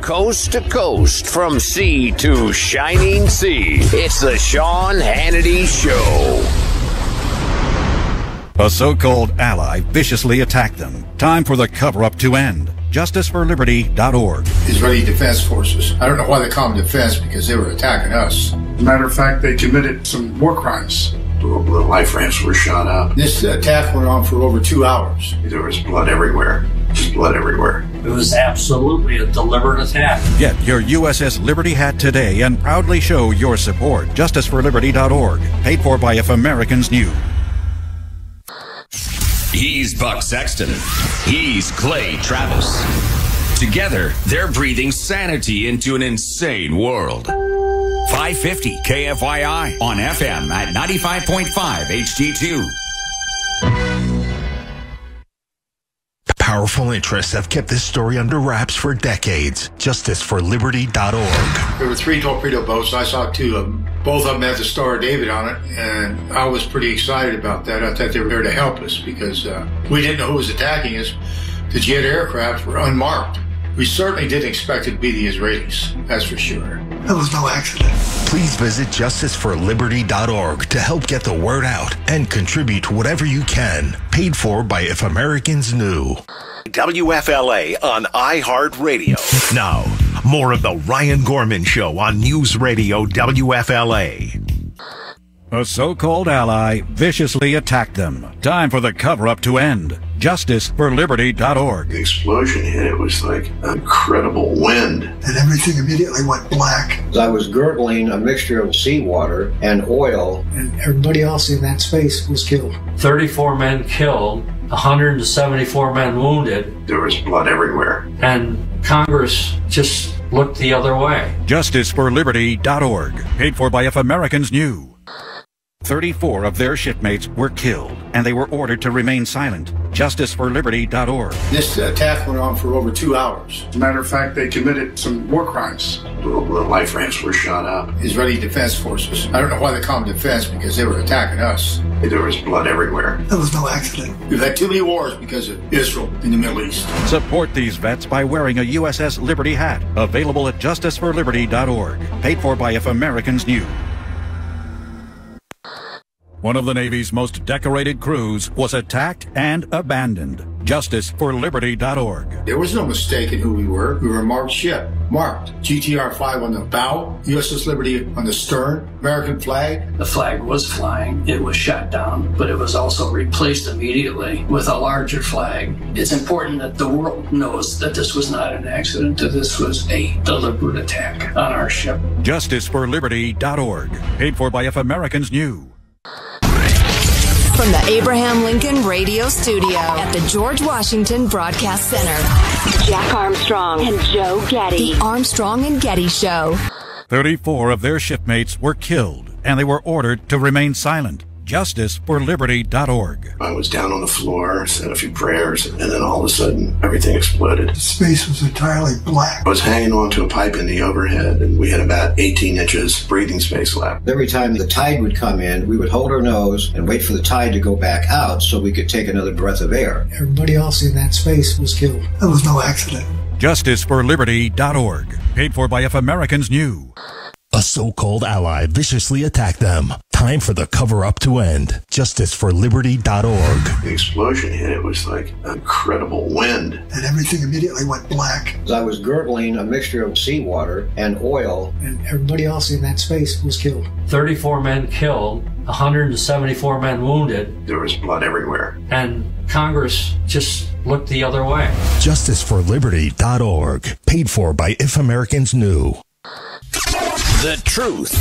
Coast to coast, from sea to shining sea, it's the Sean Hannity Show. A so called ally viciously attacked them. Time for the cover up to end. JusticeForLiberty.org. Israeli Defense Forces. I don't know why they call them defense because they were attacking us. Matter of fact, they committed some war crimes. The life rafts were shot up. This attack went on for over two hours. There was blood everywhere. Just blood everywhere. It was absolutely a deliberate attack. Get your USS Liberty hat today and proudly show your support. JusticeForLiberty.org. Paid for by If Americans Knew. He's Buck Sexton. He's Clay Travis. Together, they're breathing sanity into an insane world. 550 KFYI on FM at 95.5 HD2. Powerful interests have kept this story under wraps for decades. JusticeForLiberty.org. There were three torpedo boats. I saw two of them. Both of them had the Star of David on it, and I was pretty excited about that. I thought they were there to help us because uh, we didn't know who was attacking us. The jet aircraft were unmarked. We certainly didn't expect it to be the Israelis, that's for sure. That was no accident. Please visit justiceforliberty.org to help get the word out and contribute whatever you can. Paid for by If Americans Knew. WFLA on iHeartRadio. Now, more of the Ryan Gorman Show on News Radio WFLA. A so called ally viciously attacked them. Time for the cover up to end. JusticeForLiberty.org. The explosion hit. It was like an incredible wind. And everything immediately went black. I was gurgling a mixture of seawater and oil. And everybody else in that space was killed. 34 men killed, 174 men wounded. There was blood everywhere. And Congress just looked the other way. JusticeForLiberty.org. Paid for by If Americans Knew. 34 of their shipmates were killed, and they were ordered to remain silent. JusticeForLiberty.org. This attack went on for over two hours. Matter of fact, they committed some war crimes. The life rafts were shot up. Israeli Defense Forces. I don't know why they call them defense because they were attacking us. There was blood everywhere. That was no accident. We've had too many wars because of Israel in the Middle East. Support these vets by wearing a USS Liberty hat. Available at JusticeForLiberty.org. Paid for by If Americans Knew. One of the Navy's most decorated crews was attacked and abandoned. JusticeForLiberty.org. There was no mistake in who we were. We were a marked ship. Marked. GTR 5 on the bow, USS Liberty on the stern, American flag. The flag was flying. It was shot down, but it was also replaced immediately with a larger flag. It's important that the world knows that this was not an accident, that this was a deliberate attack on our ship. JusticeForLiberty.org. Paid for by If Americans Knew. From the Abraham Lincoln Radio Studio at the George Washington Broadcast Center, Jack Armstrong and Joe Getty. The Armstrong and Getty Show. 34 of their shipmates were killed, and they were ordered to remain silent. JusticeForLiberty.org. I was down on the floor, said a few prayers, and then all of a sudden, everything exploded. The space was entirely black. I was hanging onto a pipe in the overhead, and we had about 18 inches breathing space left. Every time the tide would come in, we would hold our nose and wait for the tide to go back out so we could take another breath of air. Everybody else in that space was killed. That was no accident. JusticeForLiberty.org. Paid for by If Americans Knew. A so-called ally viciously attacked them. Time for the cover-up to end. JusticeForLiberty.org. The explosion hit. It was like an incredible wind. And everything immediately went black. I was gurgling a mixture of seawater and oil. And everybody else in that space was killed. 34 men killed, 174 men wounded. There was blood everywhere. And Congress just looked the other way. JusticeForLiberty.org. Paid for by If Americans Knew. The truth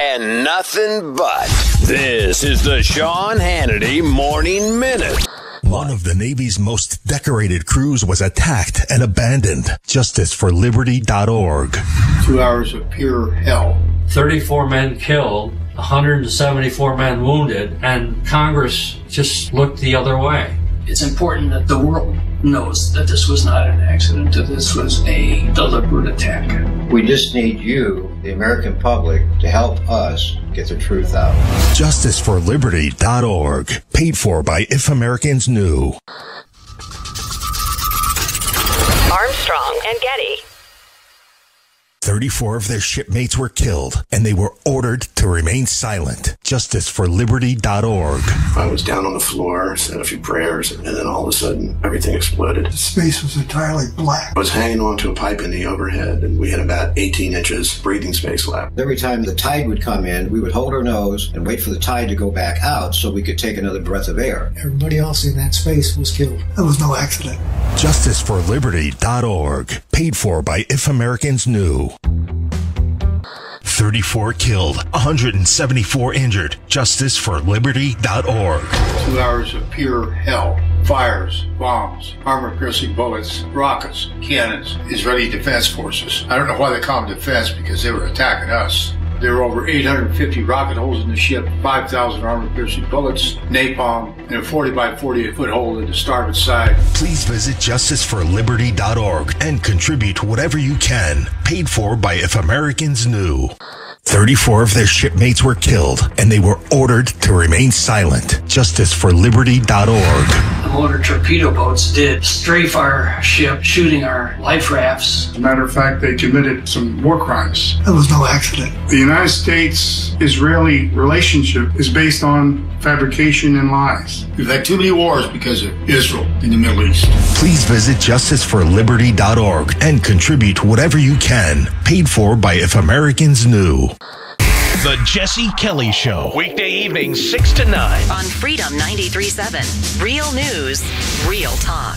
and nothing but. This is the Sean Hannity Morning Minute. One of the Navy's most decorated crews was attacked and abandoned. JusticeForLiberty.org. Two hours of pure hell. 34 men killed, 174 men wounded, and Congress just looked the other way. It's important that the world knows that this was not an accident, that this was a deliberate attack. We just need you, the American public, to help us get the truth out. JusticeForLiberty.org. Paid for by If Americans Knew. Armstrong and Getty. 34 of their shipmates were killed, and they were ordered to remain silent. JusticeForLiberty.org. I was down on the floor, said a few prayers, and then all of a sudden, everything exploded. The space was entirely black. I was hanging onto a pipe in the overhead, and we had about 18 inches breathing space left. Every time the tide would come in, we would hold our nose and wait for the tide to go back out so we could take another breath of air. Everybody else in that space was killed. That was no accident. JusticeForLiberty.org. Paid for by If Americans Knew. 34 killed, 174 injured. JusticeForLiberty.org. Two hours of pure hell. Fires, bombs, armor piercing bullets, rockets, cannons, Israeli Defense Forces. I don't know why they call them defense because they were attacking us. There were over 850 rocket holes in the ship, 5,000 armor piercing bullets, napalm, and a 40 by 48 foot hole in the starboard side. Please visit justiceforliberty.org and contribute whatever you can. Paid for by If Americans Knew. 34 of their shipmates were killed, and they were ordered to remain silent. JusticeForLiberty.org. The motor torpedo boats did strafe our ship, shooting our life rafts. As a matter of fact, they committed some war crimes. That was no accident. The United States Israeli relationship is based on fabrication and lies. We've had too many wars because of Israel in the Middle East. Please visit justiceforliberty.org and contribute whatever you can. Paid for by If Americans Knew. The Jesse Kelly Show. Weekday evenings, 6 to 9. On Freedom 93.7. Real news, real talk.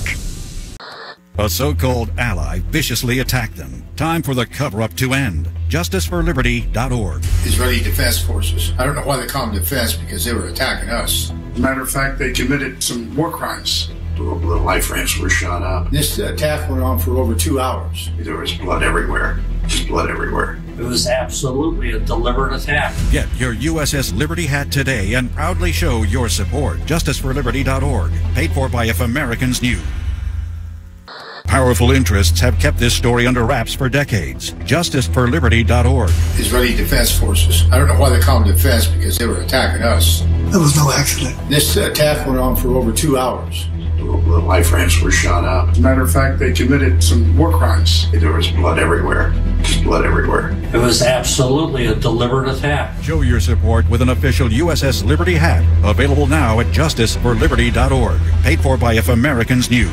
A so called ally viciously attacked them. Time for the cover up to end. JusticeForLiberty.org. Israeli Defense Forces. I don't know why they call them defense because they were attacking us. As a matter of fact, they committed some war crimes. The life rafts were shot up. This attack went on for over two hours. There was blood everywhere. Just blood everywhere. It was absolutely a deliberate attack. Get your USS Liberty hat today and proudly show your support. JusticeForLiberty.org. Paid for by If Americans Knew. Powerful interests have kept this story under wraps for decades. JusticeForLiberty.org. Israeli Defense Forces. I don't know why they call them defense because they were attacking us. That was no accident. This attack went on for over two hours. The life rafts were shot up. As a matter of fact, they committed some war crimes. There was blood everywhere. Just blood everywhere. It was absolutely a deliberate attack. Show your support with an official USS Liberty hat. Available now at JusticeForLiberty.org. Paid for by If Americans Knew.